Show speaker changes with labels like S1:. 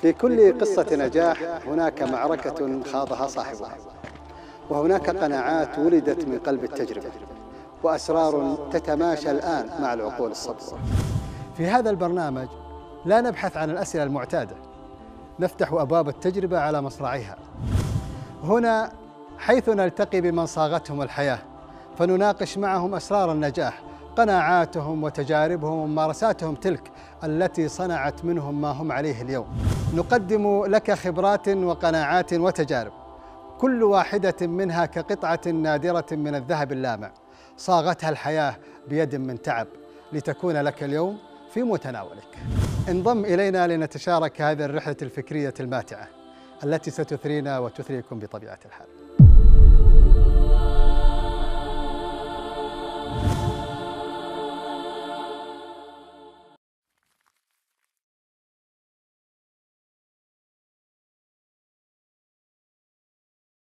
S1: في كل قصة نجاح هناك معركة خاضها صاحبها. وهناك قناعات ولدت من قلب التجربة. وأسرار تتماشى الآن مع العقول الصبوة في هذا البرنامج لا نبحث عن الأسئلة المعتادة. نفتح أبواب التجربة على مصراعيها هنا حيث نلتقي بمن صاغتهم الحياة. فنناقش معهم أسرار النجاح قناعاتهم وتجاربهم وممارساتهم تلك التي صنعت منهم ما هم عليه اليوم. نقدم لك خبرات وقناعات وتجارب. كل واحدة منها كقطعة نادرة من الذهب اللامع. صاغتها الحياة بيد من تعب. لتكون لك اليوم في متناولك. انضم إلينا لنتشارك هذه الرحلة الفكرية الماتعة التي ستثرينا وتثريكم بطبيعة الحال.